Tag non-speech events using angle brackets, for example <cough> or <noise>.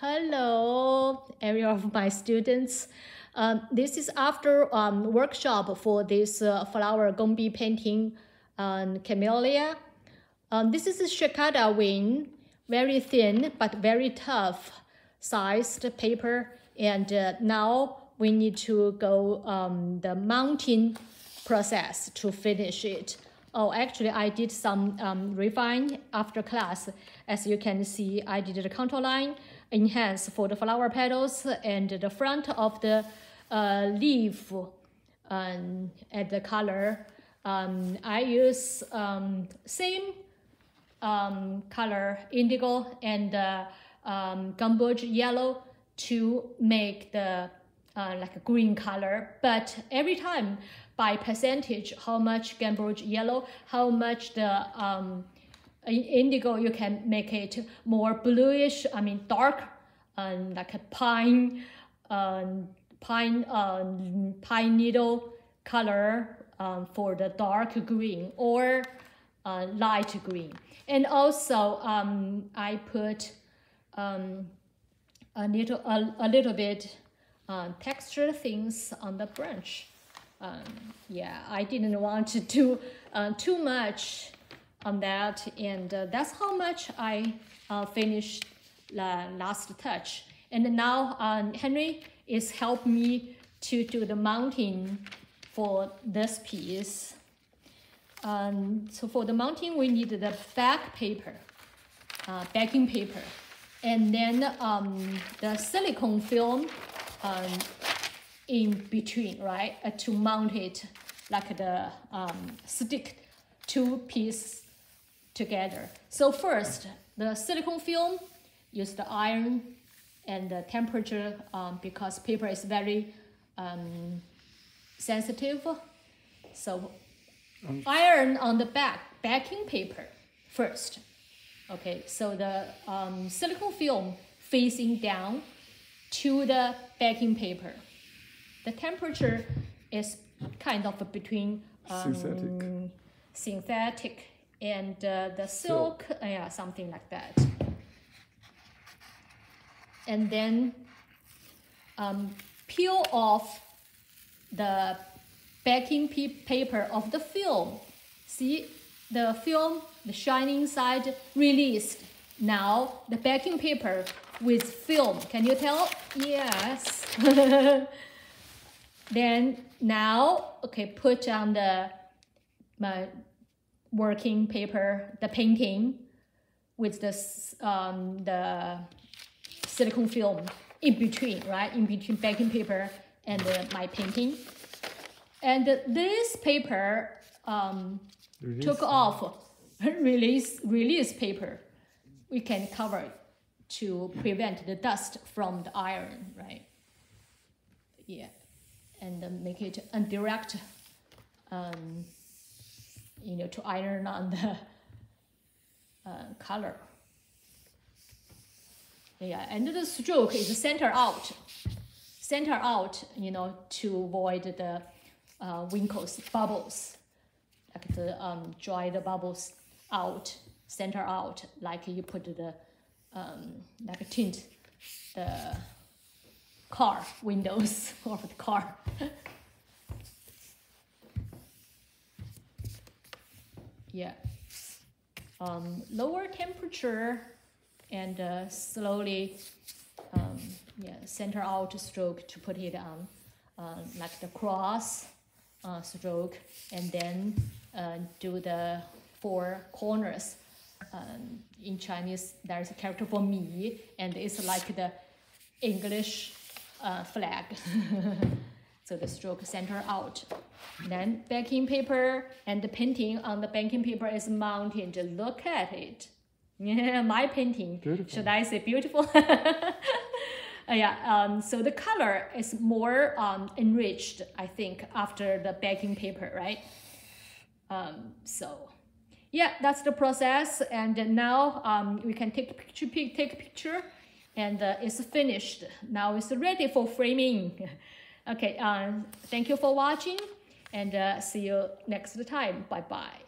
Hello, every of my students. Um, this is after um, workshop for this uh, flower gongbi painting um, camellia. Um, this is a wing, very thin but very tough sized paper. And uh, now we need to go um, the mounting process to finish it. Oh, actually, I did some um, refine after class. As you can see, I did the contour line enhance for the flower petals and the front of the uh, leaf um, and the color. Um, I use um, same um, color indigo and uh, um, gamboge yellow to make the uh, like a green color. But every time by percentage, how much gamboge yellow, how much the um, indigo, you can make it more bluish, I mean dark, um, like a pine, um, pine, um, pine needle color um, for the dark green or uh, light green. And also um, I put um, a little, a, a little bit uh, texture things on the branch. Um, yeah, I didn't want to do uh, too much on that and uh, that's how much I uh, finished the last touch. And now um, Henry is helping me to do the mounting for this piece. Um, so for the mounting, we need the back paper, uh, backing paper, and then um, the silicone film um, in between, right, uh, to mount it like the um, stick two piece together. So first, the silicone film, use the iron and the temperature um, because paper is very um, sensitive. So um, iron on the back, backing paper first. Okay, so the um, silicone film facing down to the backing paper. The temperature is kind of between um, synthetic. synthetic and uh, the silk, silk. Uh, yeah, something like that. And then um, peel off the backing paper of the film. See the film, the shining side released. Now the backing paper with film. Can you tell? Yes. <laughs> then now, okay, put on the my working paper, the painting with this um, the silicone film in between, right? In between backing paper and uh, my painting. And this paper um, took off, <laughs> release, release paper. We can cover it to prevent the dust from the iron, right? Yeah, and make it indirect um, you know, to iron on the uh, color. Yeah, and the stroke is center out, center out, you know, to avoid the uh, wrinkles, bubbles, like the um, dry the bubbles out, center out, like you put the, um, like tint, the car windows <laughs> of the car. <laughs> yeah. Um, lower temperature and uh, slowly um, yeah, center out stroke to put it on uh, like the cross uh, stroke and then uh, do the four corners. Um, in Chinese, there's a character for me and it's like the English uh, flag. <laughs> So the stroke center out. Then backing paper and the painting on the backing paper is mounted. Look at it. <laughs> Yeah, my painting. Beautiful. Should I say beautiful? <laughs> uh, yeah, um, so the color is more um, enriched, I think, after the backing paper, right? Um, so yeah, that's the process. And now um, we can take picture, take picture and uh, it's finished. Now it's ready for framing. <laughs> Okay, um, thank you for watching and uh, see you next time. Bye-bye.